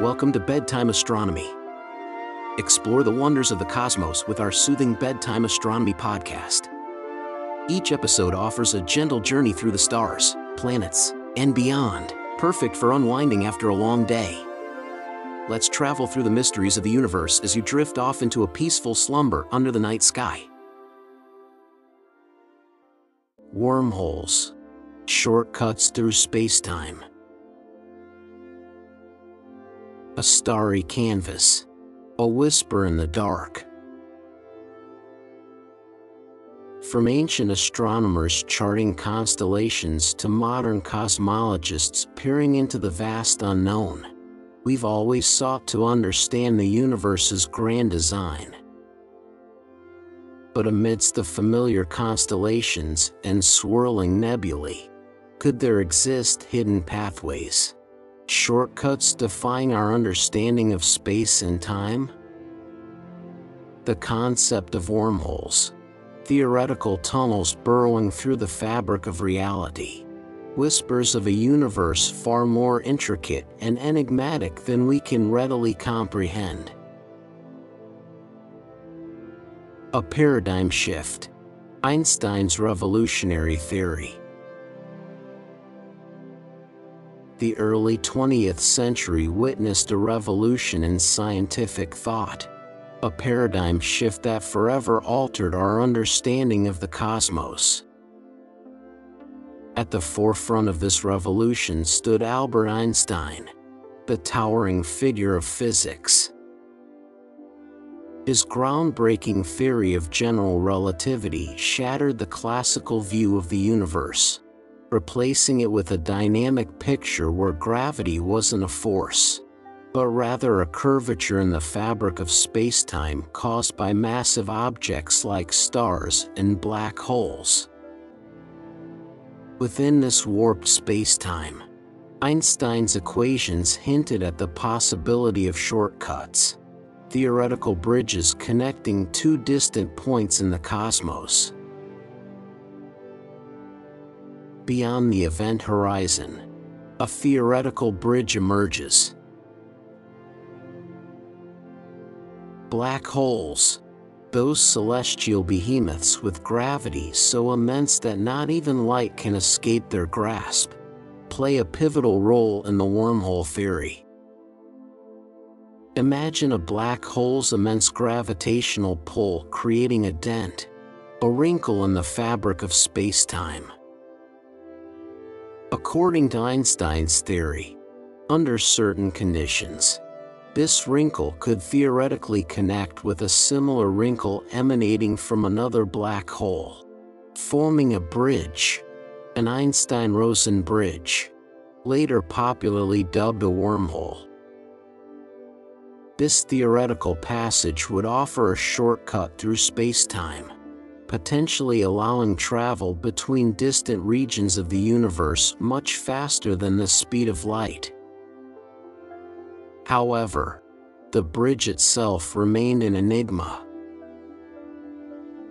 Welcome to Bedtime Astronomy. Explore the wonders of the cosmos with our soothing Bedtime Astronomy podcast. Each episode offers a gentle journey through the stars, planets, and beyond, perfect for unwinding after a long day. Let's travel through the mysteries of the universe as you drift off into a peaceful slumber under the night sky. Wormholes Shortcuts through space-time. A starry canvas. A whisper in the dark. From ancient astronomers charting constellations to modern cosmologists peering into the vast unknown, we've always sought to understand the universe's grand design. But amidst the familiar constellations and swirling nebulae, could there exist hidden pathways? Shortcuts defying our understanding of space and time? The concept of wormholes, theoretical tunnels burrowing through the fabric of reality, whispers of a universe far more intricate and enigmatic than we can readily comprehend. A paradigm shift. Einstein's revolutionary theory. The early 20th century witnessed a revolution in scientific thought, a paradigm shift that forever altered our understanding of the cosmos. At the forefront of this revolution stood Albert Einstein, the towering figure of physics. His groundbreaking theory of general relativity shattered the classical view of the universe replacing it with a dynamic picture where gravity wasn't a force, but rather a curvature in the fabric of spacetime caused by massive objects like stars and black holes. Within this warped spacetime, Einstein's equations hinted at the possibility of shortcuts, theoretical bridges connecting two distant points in the cosmos. Beyond the event horizon. A theoretical bridge emerges. Black holes, those celestial behemoths with gravity so immense that not even light can escape their grasp, play a pivotal role in the wormhole theory. Imagine a black hole's immense gravitational pull creating a dent, a wrinkle in the fabric of space-time. According to Einstein's theory, under certain conditions, this wrinkle could theoretically connect with a similar wrinkle emanating from another black hole, forming a bridge, an Einstein-Rosen bridge, later popularly dubbed a wormhole. This theoretical passage would offer a shortcut through space-time, potentially allowing travel between distant regions of the universe much faster than the speed of light. However, the bridge itself remained an enigma.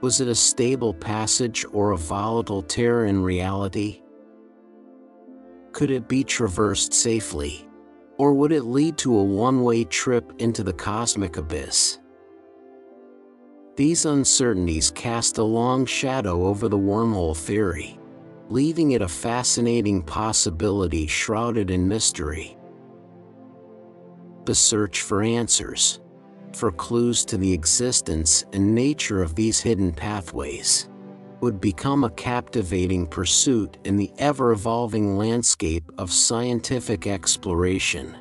Was it a stable passage or a volatile tear in reality? Could it be traversed safely? Or would it lead to a one-way trip into the cosmic abyss? These uncertainties cast a long shadow over the wormhole theory, leaving it a fascinating possibility shrouded in mystery. The search for answers, for clues to the existence and nature of these hidden pathways, would become a captivating pursuit in the ever-evolving landscape of scientific exploration.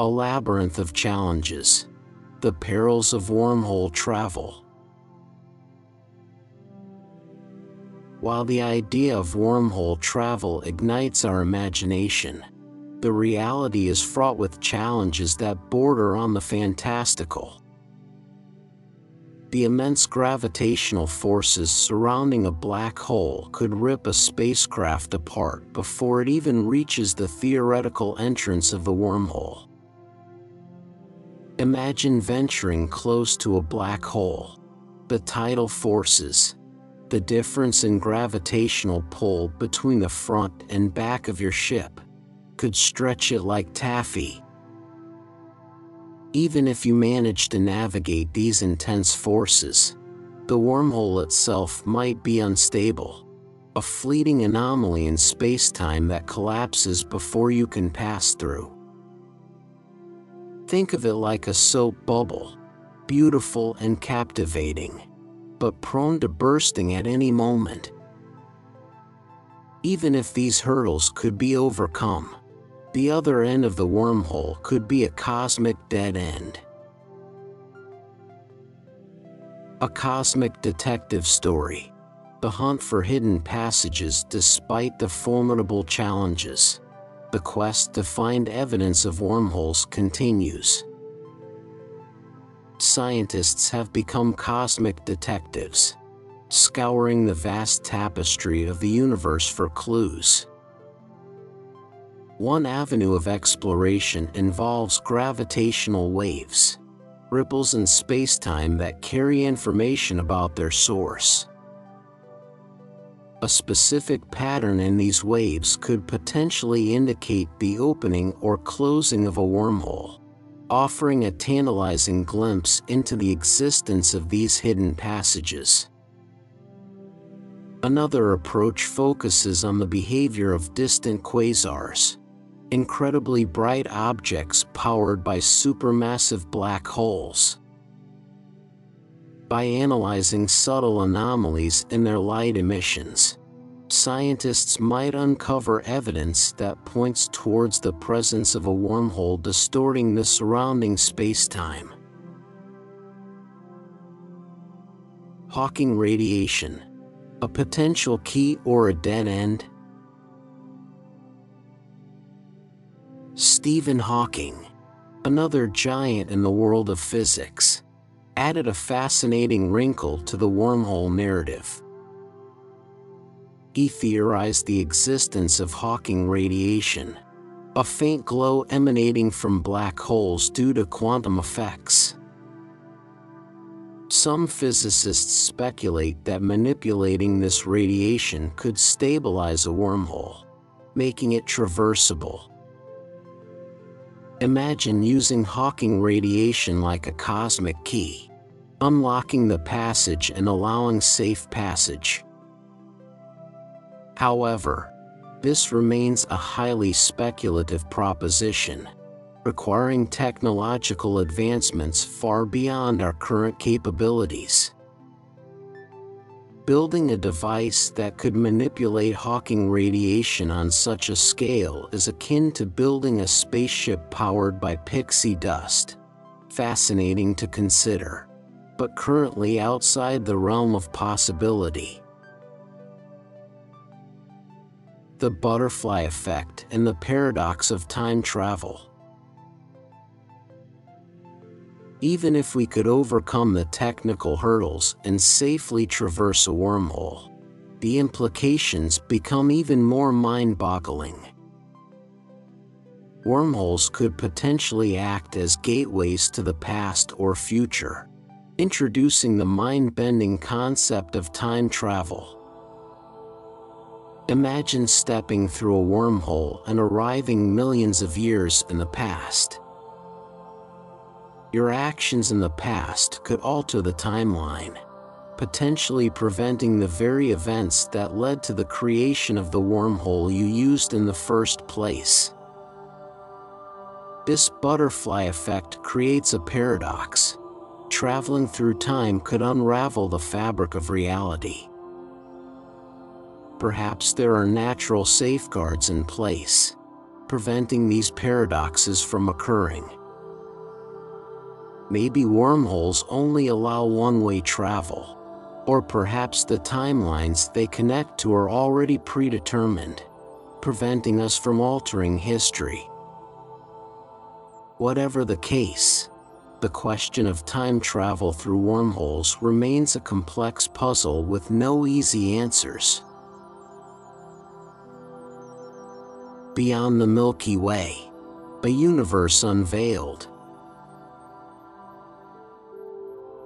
A labyrinth of challenges the perils of wormhole travel. While the idea of wormhole travel ignites our imagination, the reality is fraught with challenges that border on the fantastical. The immense gravitational forces surrounding a black hole could rip a spacecraft apart before it even reaches the theoretical entrance of the wormhole. Imagine venturing close to a black hole. The tidal forces, the difference in gravitational pull between the front and back of your ship, could stretch it like taffy. Even if you manage to navigate these intense forces, the wormhole itself might be unstable, a fleeting anomaly in spacetime that collapses before you can pass through. Think of it like a soap bubble, beautiful and captivating, but prone to bursting at any moment. Even if these hurdles could be overcome, the other end of the wormhole could be a cosmic dead end. A cosmic detective story. The hunt for hidden passages despite the formidable challenges. The quest to find evidence of wormholes continues. Scientists have become cosmic detectives, scouring the vast tapestry of the universe for clues. One avenue of exploration involves gravitational waves, ripples in spacetime that carry information about their source. A specific pattern in these waves could potentially indicate the opening or closing of a wormhole, offering a tantalizing glimpse into the existence of these hidden passages. Another approach focuses on the behavior of distant quasars, incredibly bright objects powered by supermassive black holes. By analyzing subtle anomalies in their light emissions, scientists might uncover evidence that points towards the presence of a wormhole distorting the surrounding spacetime. Hawking radiation. A potential key or a dead end? Stephen Hawking, another giant in the world of physics, added a fascinating wrinkle to the wormhole narrative. He theorized the existence of Hawking radiation, a faint glow emanating from black holes due to quantum effects. Some physicists speculate that manipulating this radiation could stabilize a wormhole, making it traversable. Imagine using Hawking radiation like a cosmic key, unlocking the passage and allowing safe passage. However, this remains a highly speculative proposition, requiring technological advancements far beyond our current capabilities building a device that could manipulate Hawking radiation on such a scale is akin to building a spaceship powered by pixie dust. Fascinating to consider, but currently outside the realm of possibility. The butterfly effect and the paradox of time travel. even if we could overcome the technical hurdles and safely traverse a wormhole. The implications become even more mind-boggling. Wormholes could potentially act as gateways to the past or future, introducing the mind-bending concept of time travel. Imagine stepping through a wormhole and arriving millions of years in the past your actions in the past could alter the timeline, potentially preventing the very events that led to the creation of the wormhole you used in the first place. This butterfly effect creates a paradox. Traveling through time could unravel the fabric of reality. Perhaps there are natural safeguards in place, preventing these paradoxes from occurring. Maybe wormholes only allow one-way travel. Or perhaps the timelines they connect to are already predetermined, preventing us from altering history. Whatever the case, the question of time travel through wormholes remains a complex puzzle with no easy answers. Beyond the Milky Way, a universe unveiled.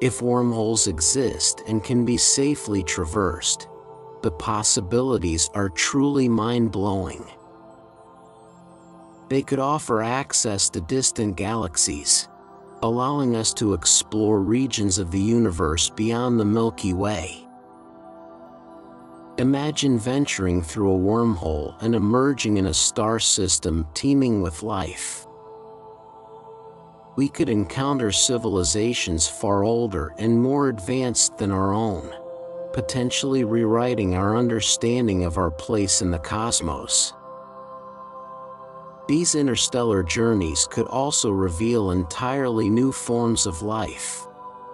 If wormholes exist and can be safely traversed, the possibilities are truly mind-blowing. They could offer access to distant galaxies, allowing us to explore regions of the universe beyond the Milky Way. Imagine venturing through a wormhole and emerging in a star system teeming with life. We could encounter civilizations far older and more advanced than our own, potentially rewriting our understanding of our place in the cosmos. These interstellar journeys could also reveal entirely new forms of life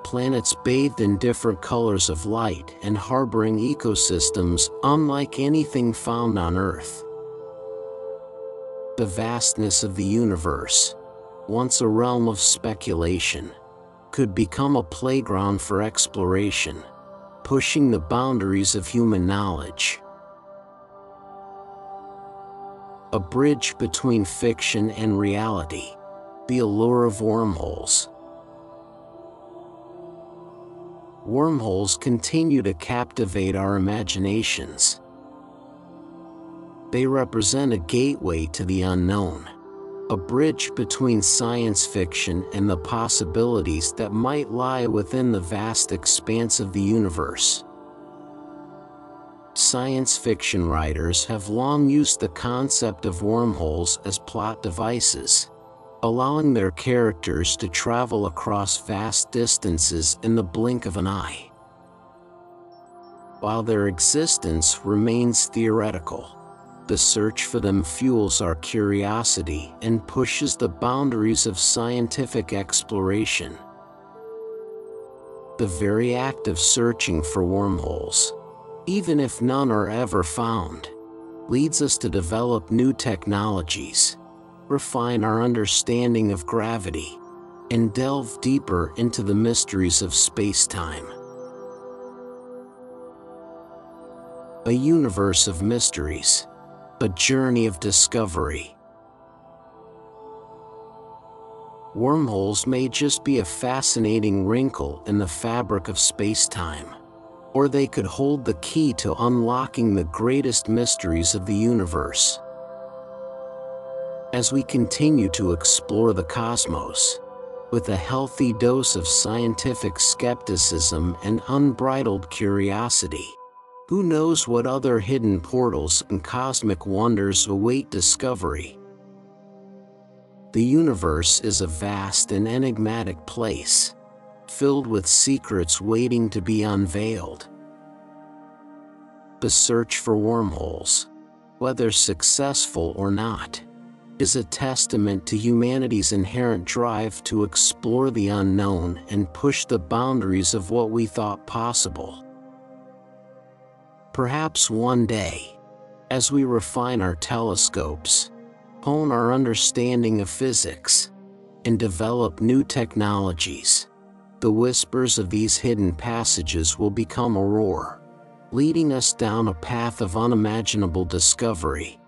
planets bathed in different colors of light and harboring ecosystems unlike anything found on Earth. The vastness of the universe, once a realm of speculation, could become a playground for exploration, pushing the boundaries of human knowledge. A bridge between fiction and reality, the allure of wormholes. wormholes continue to captivate our imaginations. They represent a gateway to the unknown, a bridge between science fiction and the possibilities that might lie within the vast expanse of the universe. Science fiction writers have long used the concept of wormholes as plot devices allowing their characters to travel across vast distances in the blink of an eye. While their existence remains theoretical, the search for them fuels our curiosity and pushes the boundaries of scientific exploration. The very act of searching for wormholes, even if none are ever found, leads us to develop new technologies refine our understanding of gravity, and delve deeper into the mysteries of space-time. A universe of mysteries, a journey of discovery. Wormholes may just be a fascinating wrinkle in the fabric of space-time, or they could hold the key to unlocking the greatest mysteries of the universe. As we continue to explore the cosmos, with a healthy dose of scientific skepticism and unbridled curiosity, who knows what other hidden portals and cosmic wonders await discovery? The universe is a vast and enigmatic place, filled with secrets waiting to be unveiled. The search for wormholes, whether successful or not, is a testament to humanity's inherent drive to explore the unknown and push the boundaries of what we thought possible. Perhaps one day, as we refine our telescopes, hone our understanding of physics, and develop new technologies, the whispers of these hidden passages will become a roar, leading us down a path of unimaginable discovery